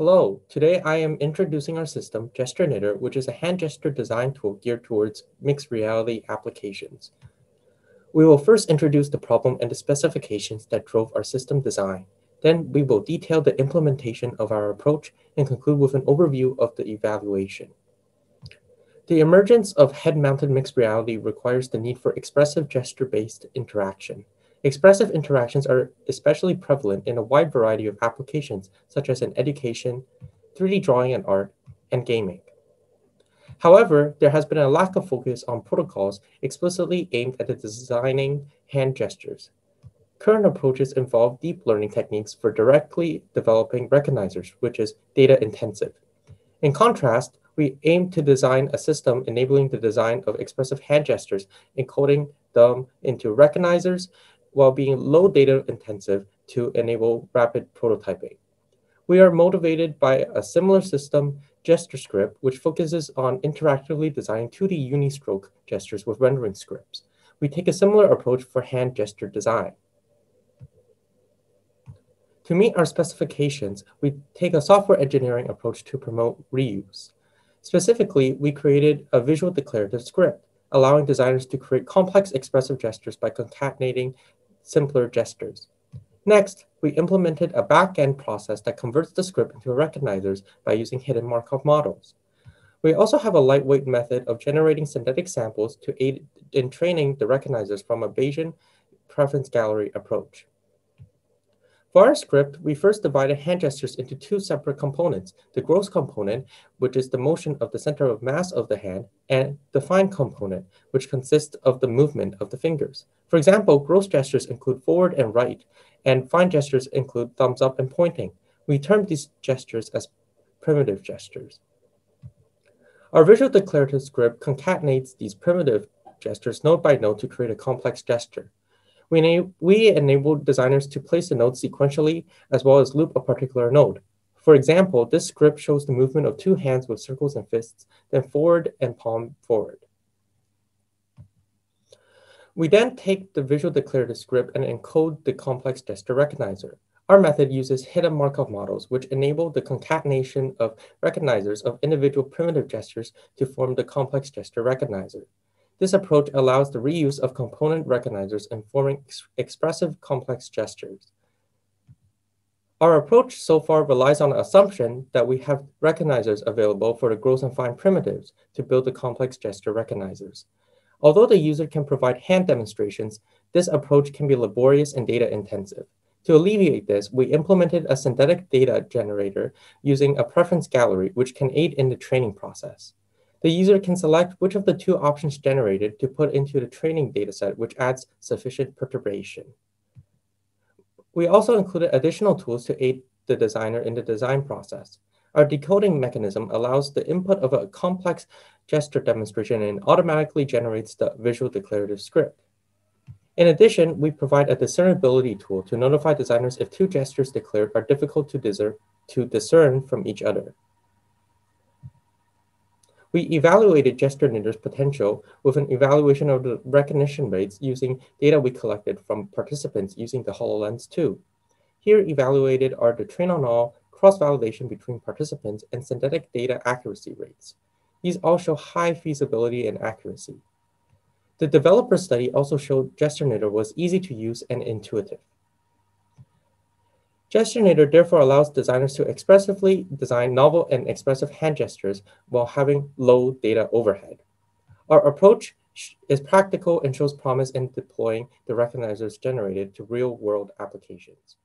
Hello, today I am introducing our system, Gesture Knitter, which is a hand gesture design tool geared towards mixed reality applications. We will first introduce the problem and the specifications that drove our system design. Then we will detail the implementation of our approach and conclude with an overview of the evaluation. The emergence of head-mounted mixed reality requires the need for expressive gesture-based interaction. Expressive interactions are especially prevalent in a wide variety of applications, such as in education, 3D drawing and art, and gaming. However, there has been a lack of focus on protocols explicitly aimed at the designing hand gestures. Current approaches involve deep learning techniques for directly developing recognizers, which is data intensive. In contrast, we aim to design a system enabling the design of expressive hand gestures, encoding them into recognizers while being low data intensive to enable rapid prototyping. We are motivated by a similar system, GestureScript, which focuses on interactively designing 2D unistroke gestures with rendering scripts. We take a similar approach for hand gesture design. To meet our specifications, we take a software engineering approach to promote reuse. Specifically, we created a visual declarative script, allowing designers to create complex expressive gestures by concatenating simpler gestures. Next, we implemented a back-end process that converts the script into recognizers by using hidden Markov models. We also have a lightweight method of generating synthetic samples to aid in training the recognizers from a Bayesian preference gallery approach. For our script, we first divided hand gestures into two separate components, the gross component, which is the motion of the center of mass of the hand, and the fine component, which consists of the movement of the fingers. For example, gross gestures include forward and right, and fine gestures include thumbs up and pointing. We term these gestures as primitive gestures. Our visual declarative script concatenates these primitive gestures node by node to create a complex gesture. We, we enable designers to place the nodes sequentially as well as loop a particular node. For example, this script shows the movement of two hands with circles and fists, then forward and palm forward. We then take the visual declarative script and encode the complex gesture recognizer. Our method uses hidden Markov models, which enable the concatenation of recognizers of individual primitive gestures to form the complex gesture recognizer. This approach allows the reuse of component recognizers in forming ex expressive complex gestures. Our approach so far relies on the assumption that we have recognizers available for the gross and fine primitives to build the complex gesture recognizers. Although the user can provide hand demonstrations, this approach can be laborious and data intensive. To alleviate this, we implemented a synthetic data generator using a preference gallery, which can aid in the training process. The user can select which of the two options generated to put into the training dataset, which adds sufficient perturbation. We also included additional tools to aid the designer in the design process. Our decoding mechanism allows the input of a complex gesture demonstration and automatically generates the visual declarative script. In addition, we provide a discernibility tool to notify designers if two gestures declared are difficult to discern, to discern from each other. We evaluated gesture knitter's potential with an evaluation of the recognition rates using data we collected from participants using the HoloLens 2. Here evaluated are the train on all, cross-validation between participants, and synthetic data accuracy rates. These all show high feasibility and accuracy. The developer study also showed gesture knitter was easy to use and intuitive. Gesture Knitter therefore allows designers to expressively design novel and expressive hand gestures while having low data overhead. Our approach is practical and shows promise in deploying the recognizers generated to real-world applications.